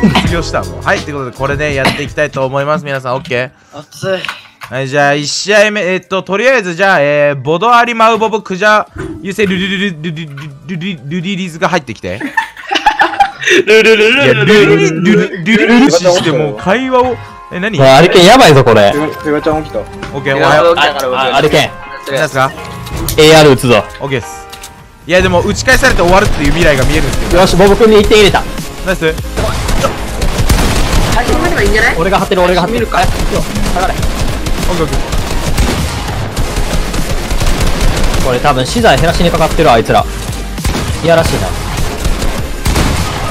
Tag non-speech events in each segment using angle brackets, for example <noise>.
卒業したもうはいということでこれでやっていきたいと思います皆さん OK 熱いはいじゃあ1試合目えっととりあえずじゃあえー、ボドアリマウボブクジャユセルルルルルルルルルルリリズが入ってきてルルルいやルリリルリルリルリシしてもう会話をえ何うわアリケンやばいぞこれペガちゃん起きた。OK おはようあアリケン何ですか AR 撃つぞ OK ですいやでも打ち返されて終わるっていう未来が見えるんですけどよしボブ君に1点入れたナイス最初のがいいんじゃない？俺が張ってる俺が張ってる。早く下がれこれ多分資材減らしにかかってるあいつら。いやらしいな。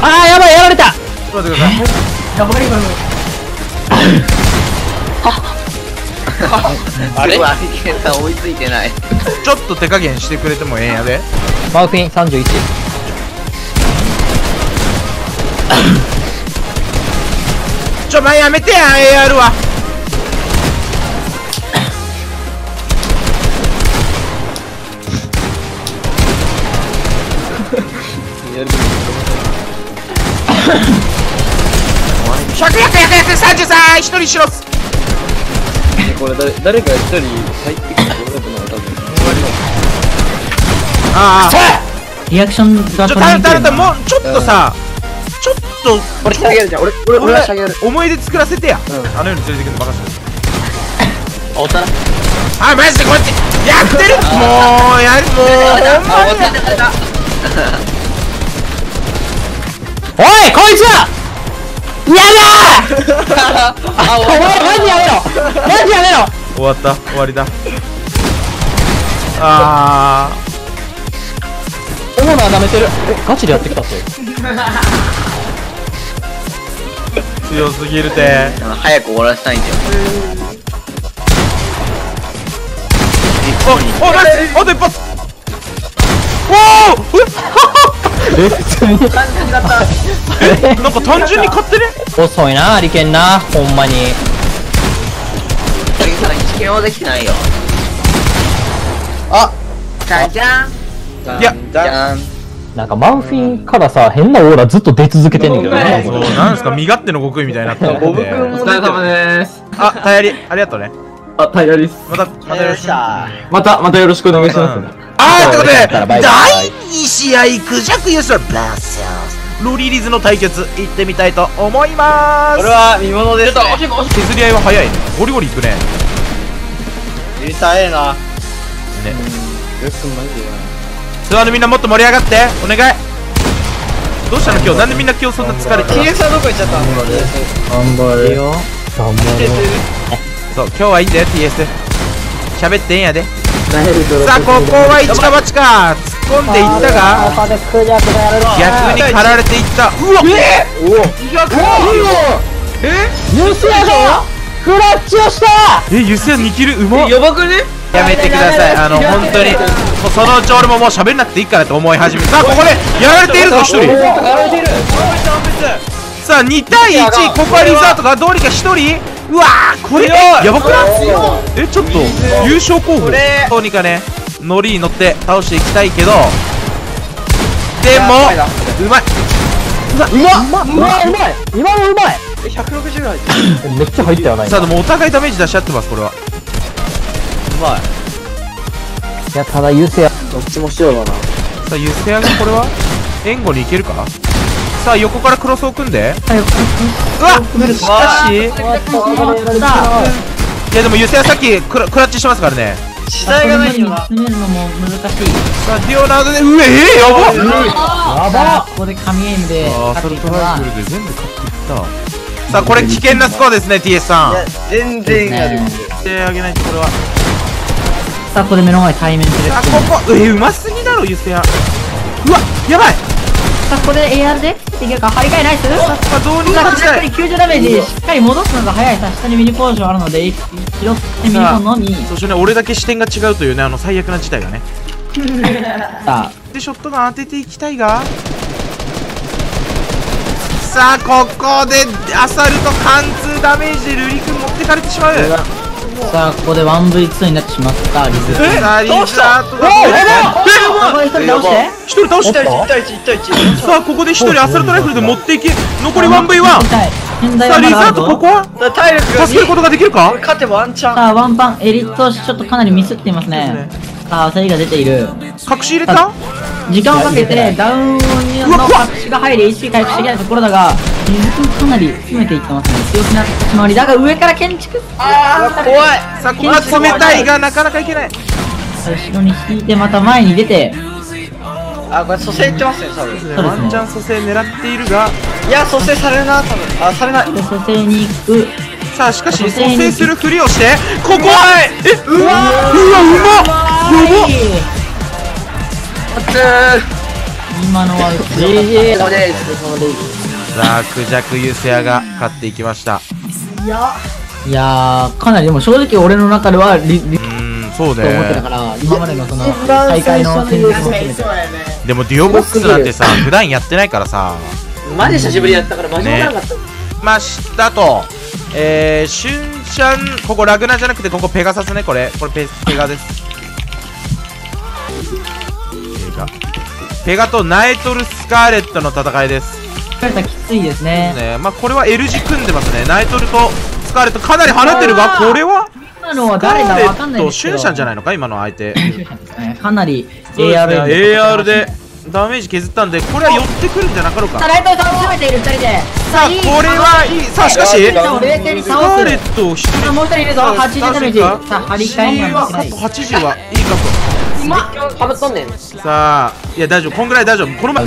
あーやばいやられた。ちょっと待ってください。やばい今のあ。<laughs> れ？アリケンさん追いついてない。ちょっと手加減してくれてもええんやで。マウフィン31ちょ前やめてや AR は100100133一人しろっすこれ誰誰か一人入ってきて俺だと思う多分。ああリアクションがちょ、取りにくいたたたもう、ちょっとさ、と、俺してあげるじゃん。俺俺俺はしてあげる。思い出作らせてや。うん。あの世に連れてくるの任せて。おたら。あ、マジでこうやって、やってる。もう、やる、もう、ほんまにやおいこいつはやだー <laughs> お前マジやめろ。マジやめろ。終わった、終わりだ。あオーナー舐めてる。えガチでやってきたって。ー、強すぎるて。早く終わらせたいんだよ。お、お、ナイスあと一発おおえ？普通にえ <laughs> なんか単純に勝ってね？遅いなアリケンなほんまに。はできてないよ。じゃんじゃん。いや。じゃんなんかマウフィンからさ変なオーラずっと出続けてんねんけどねそう、なんですか身勝手の極意みたいになって <laughs> るんで。ボブ君もお疲れ様です。あ、たやり、ありがとうね。あ、タイヤです。また、またよろしく。あまた、またよろしくお願いします。ー、ってことで、第2試合、クジャクユスラブラッセルロリリズの対決、行ってみたいと思いまーす。俺は見物ですね。削り合いは早いね。ゴリゴリいくね。入れたえな。ね。よくマジでツアーのみんなもっと盛り上がって。お願い。どうしたの今日？なんでみんな今日そんな疲れてる？TS はどこ行っちゃったの頑張れ。よ。頑張ろそう、今日はいいんだよ TS。喋ってんやで。さあ、ここは一か八か。突っ込んでいったが、逆に駆られていった。うわユスヤがクラッチをした。え、ユスヤ2キルうまっ。やばくね？やめてください。あの、本当に。もうそのうち俺ももう喋んなくていいからと思い始めさあ、ここでやられているぞ、1人。さあ、2対1。ここはリザートがどうにか1人。うわー、これ、やばくない？え、ちょっと、優勝候補。どうにかね、ノリに乗って倒していきたいけど、でも、うまい。うまうまうまい今のうまい。え160ぐらい。めっちゃ入ったよなさあ、今でもお互いダメージ出し合ってます、これは。い。やただユスヤどっちも白だな。さあ、ユスヤがこれは？援護に行けるか？さあ、横からクロスを組んで。うわしかし、い。やでもユスヤさっきクラクラッチしてますからね。時代がないよな詰めるのも難しい。さあ、ディオナードで、うえ、えー、やばっ。やさあここで神エイムで勝っていくのはライフルで全部勝っていった。さあ、これ危険なスコアですね、TS さん。全然やるしてあげないと、これは。さあここで目の前対面するあ、ここ、えー、うますぎだろ、ユスヤ。うわ、やばいさあここで AR でいけるか張り替えナイスさあ、どうにさかしたいあしっかり。90ダメージしっかり戻すのが早いさ下にミニポーションあるので拾ってミニポンのみそしてね、俺だけ視点が違うというね、あの最悪な事態がね。<laughs> さで、ショットガン当てていきたいが。さあ、ここで、アサルト貫通ダメージでルリ君持ってかれてしまう。さあ、ここで 1v2 になってしまったリズ。さあリザートがここで一人倒して。一人倒した1対1、1対1、1対1。さあここで一人アスサルトライフルで持っていき残り 1v1 痛い。現代さあリザートここは？体力が助けることができるか？勝てばワンチャン。さあ、ワンパン、エリートちょっとかなりミスっていますね。さあ、焦りが出ている。隠し入れた時間をかけてダウンの隠しが入り HP 回復してきたところだが水くんかなり詰めていってますね強くなってしまりだが上から建築？あー、怖い。さあここは冷たいがなかなかいけない。後ろに引いてまた前に出て。あ、これ蘇生いってますね、多分。すね。ワンチャン蘇生狙っているが。いや、蘇生されるな、多分。あ、されない。で蘇生に行く。さあしかし蘇生するふりをしてここはえうわうわうまっやば今のは GG そうです。さあクジャクユセアが勝っていきました。いや。ーかなりでも正直俺の中ではリリうーんそうと思ってたかねら今までのその大会の戦術も含めてでもデュオボックスなんてさ <laughs> 普段やってないからさ。マジ久しぶりやったからマジわからなかった。ましたとえー、シュンちゃんここラグナじゃなくてここペガサスねこれ。これペペガです。ペガ。ペガとナイトルスカーレットの戦いです疲れたきついですね。ね。まあこれは L 字組んでますね。ナイトルとスカーレットかなり離れてる。がこれは今のは誰だわかんないですけど。シュンシャンじゃないのか？今の相手。かなりそうです AR ね AR で。ダメージ削ったんでこれは寄ってくるんじゃなかろうか。さあライトさんを攻めている2人で。さあこれはいいさあしかしスカ倒す。ーレットを一人。もう一人いるぞ。80ダメージ。さあ張り替えには負けないカット80はいいかかぶっとんねん。とさあいや大丈夫。こんぐらい大丈夫。この前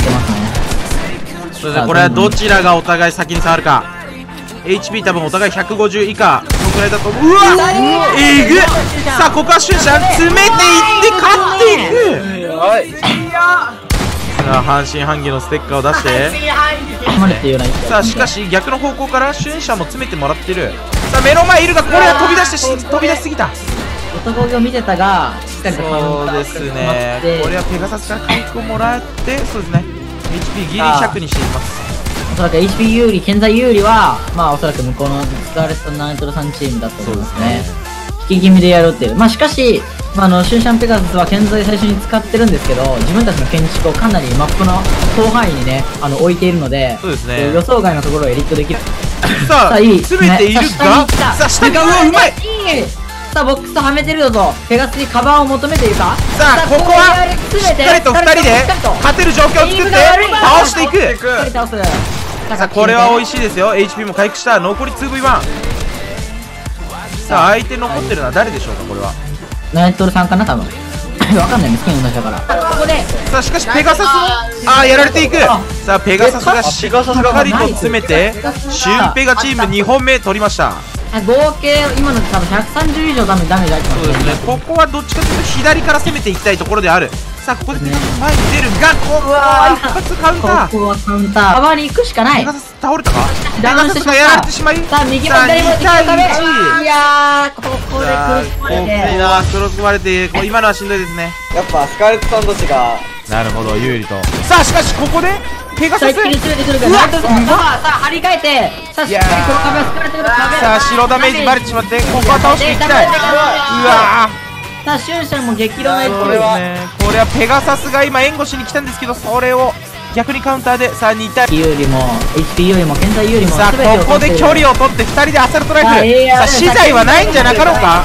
そうでこれはどちらがお互い先に触るか。HP 多分お互い150以下このくらいだと思う。うわえぐっ！さあここはシュンシャン詰めていって勝っていく。はい。さあ半信半疑のステッカーを出して。さあしかし逆の方向からシュンシャンも詰めてもらってる。さあ目の前いるがこれは飛び出してし飛び出しすぎた。男気を見てたがしっかりとそうですね。これはペガサスから回復をもらってそうですね HP ギリ100にしています。おそらく HP 有利健在有利はまあおそらく向こうのスカーレットナイトルさんチームだと思いますね。引き気味でやるっていう。まあしかしまあ、あのシュンシャンペガサスは建材最初に使ってるんですけど自分たちの建築をかなりマップの広範囲にねあの置いているのでそうですね。予想外のところをエリットできる。さあさあいい。詰めているがさあ下うまいさあボックスとはめてるぞ。ペガスにカバーを求めているか？さあここはししっかりと2人で勝てる状況を作って倒していく。さあこれは美味しいですよ。HP も回復した。残り 2V1 さあ相手残ってるのは誰でしょうかこれは？ナイトルさんかな多分。<laughs> わかんないねスキン同じだから。ここで。さあしかしペガサスああやられていく。さあペガサスがしっかりと詰めてシュンペガチーム2本目取りましたあ合計今ので多分130以上ダメダメージ入ってますそうですね。ここはどっちかというと左から攻めていきたいところである。さあここでペガサス前に出る。がここは一発カウンター。ここはカウンター。カバーに行くしかない。ペガサス倒れたか？ペダウガンしてしまった。サスがやられてしまい。さあ右も左も2対1いやーここで苦しまここれて。はクロス組まれてこう今のはしんどいですね。やっぱスカーレットさんたちが、なるほど有利と。さあしかしここでペガさあ一サス気に詰めてくるからさあさあ張り替えて。さあしっかりこの壁を突かれてくる壁さあ白ダメージバレてしまってここは倒していきたい。うわー。さあシュンシャンも激論のエッグこれはねこれはペガサスが今援護しに来たんですけどそれを逆にカウンターでさあ2対。有利も HP 有利も健在有利もさあここで距離を取って2人でアサルトライフル。さあ資材はないんじゃなかろうか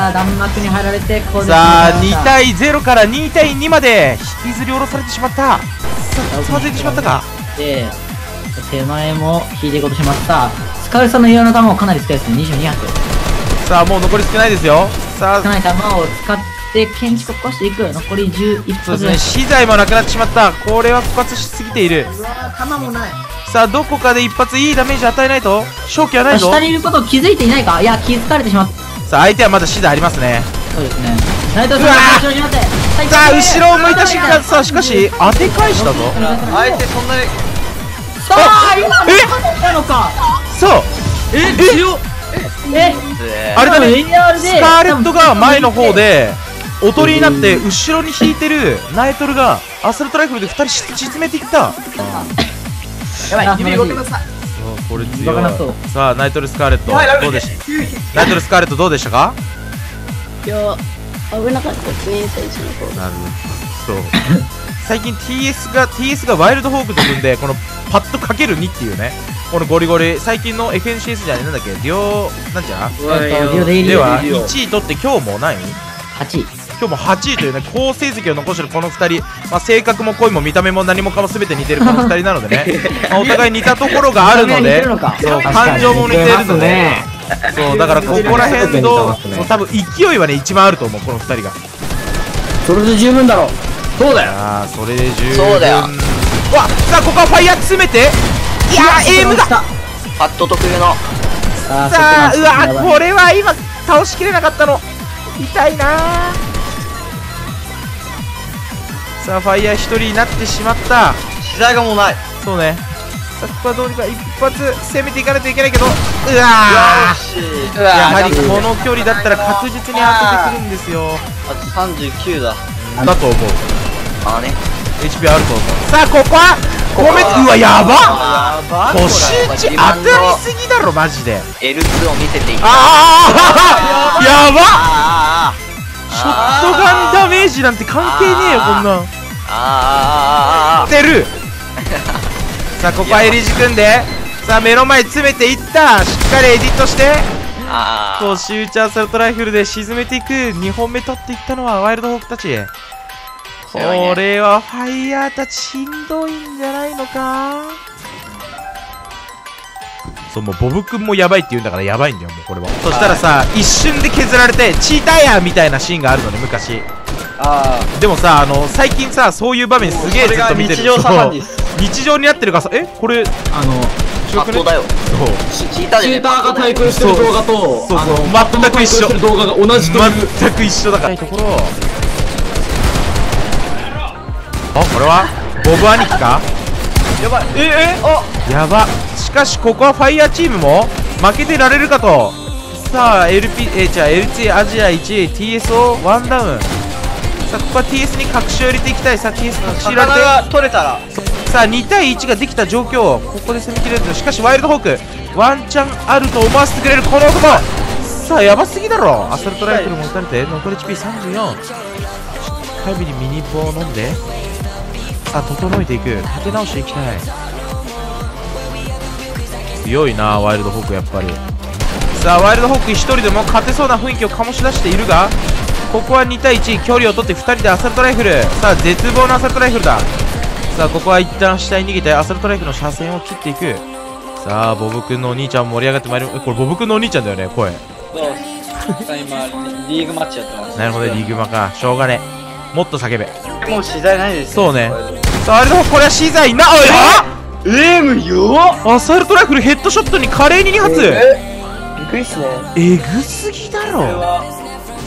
さあ弾幕に入られてこさあ2対0から2対2まで引きずり下ろされてしまった。さあつまずいてしまったか？で手前も引いていこうとしました。スカルさんの岩の弾もかなり少ないですね。22発さあもう残り少ないですよ。さあ少ない弾を使って建築を起こしていく。残り11そう発ですね。資材もなくなってしまった。これは枯渇しすぎている。弾もない。さあどこかで一発いいダメージ与えないと？勝機はないぞ。下にいることを気づいていないか？いや気づかれてしまったさあ相手はまだ資材ありますね。そうですね。内藤さんが後ろになってさあ後ろを向いた瞬間さあしかし当て返したぞ。相手そんなに、さあ今の勝ったのか。そう。え、強っ。え？あれだねスカーレットが前の方でおとりになって後ろに引いてるナイトルがアサルトライフルで2人し沈めていった。やばい指動けなさいこれ強い。さあナイトルスカーレットどうでしたナイトルスカーレットどうでしたか？いや、危なかったですね、最初の方。なるほど。そう。<laughs> 最近 TS が TS がワイルドホークと組んでこのパッとかける2っていうね。このゴリゴリ。最近の FNCS じゃねなんだっけ？ディオなんちゃでは1位取って今日も何8位。今日も8位というね好成績を残してるこの2人、まあ、性格も恋も見た目も何もかも全て似てるこの2人なのでね、<laughs> まあ、お互い似たところがあるのでるのかそう感情も似てるので、ね。そうだからここら辺似てのますね。そう多分勢いはね一番あると思うこの2人が。それで十分だろう。そうだよ。ああそれで十分。そうだよ。わさあここはファイヤー詰めて。いやーエイムがさパッド特有の。あさあうわこれは今倒しきれなかったの。痛いなーさあファイヤー1人になってしまった。資材がもうない。そうね。さあここはどうにか一発攻めていかないといけないけど。うわー。やはりこの距離だったら確実に当ててくるんですよ。あと39だ。だと思う。まあね。HP あると思う。さあここはごめん。うわやばやば星打ち当たりすぎだろマジで。L2 を見せていったああやばあショットガンダメージなんて関係ねえよこんなんあああてる。さあここはエリジ組んで。さあ目の前詰めていった。しっかりエディットして。ああ腰打ちアサルトライフルで沈めていく。2本目取っていったのはワイルドホークたち。これはファイヤーたちしんどいんじゃないのか？そうもうボブ君もやばいって言うんだからやばいんだよもうこれは。そしたらさ一瞬で削られてチータイヤーみたいなシーンがあるのね昔あでもさあの最近さそういう場面すげえずっと見てる。それが日常茶飯日常になってるからさえ？これあの、だよそう。チチーターが対空してる動画と、そうそう。マットが全く一緒。動画が同じと。全く一緒だから。あこれは？ボブ兄貴か？やばい。ええ？あ！やば。しかしここはファイヤーチームも負けてられるかと。さあ LP えじゃあ LT アジア1位 TS をワンダウンさあここは TS に隠しを入れていきたい。さあ TS 隠し入れられて。が取れたらさあ2対1ができた状況ここで攻めきれると。しかしワイルドホーク。ワンチャンあると思わせてくれるこの男。さあやばすぎだろ。アサルトライフルも撃たれて残り HP34 カイビにミニポを飲んで。さあ整えていく。立て直していきたい。強いなワイルドホークやっぱり。さあワイルドホーク1人でも勝てそうな雰囲気を醸し出しているがここは2対1距離を取って2人でアサルトライフル。さあ絶望のアサルトライフルだ。さあここは一旦下に逃げてアサルトライフルの車線を切っていく。さあボブ君のお兄ちゃん盛り上がってまいりえこれボブ君のお兄ちゃんだよね声。そう今リーグマッチやってます。なるほどリーグマか。しょうがねもっと叫べ。もう資材ないですそうね。さああれだこれは資材なおいあエーム弱っアサルトライフルヘッドショットに華麗に2発。びっくりっすね。えぐすぎだろ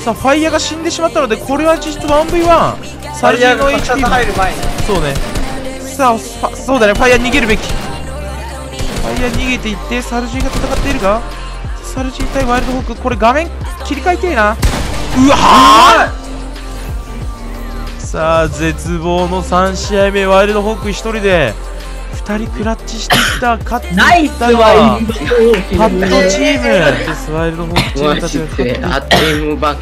さあファイヤーが死んでしまったのでこれは実質 1v1 サルジーの HP そうね。さあそうだね。ファイヤー逃げるべき。ファイヤー逃げていってサルジーが戦っているがサルジー対ワイルドホークこれ画面切り替えてえな。うわはさあ絶望の3試合目ワイルドホーク1人で2人クラッチして <laughs> いった。勝ってナイスはパッドチームですワイルドホークチームマたちがジであっという間。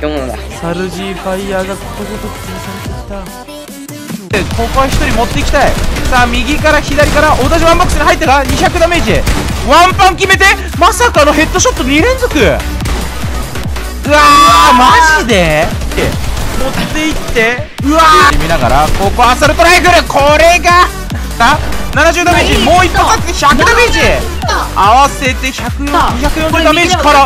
サルジーファイヤーがことごとく潰されてきたでここは1人持っていきたい。さあ右から左から同じワンボックスに入ったが200ダメージ。ワンパン決めてまさかのヘッドショット2連続。うわーマジで？持っていって。うわー。見ながらここアサルトライフル。これがさ70ダメージもう一発あって100ダメージ。合わせて140 240ダメージから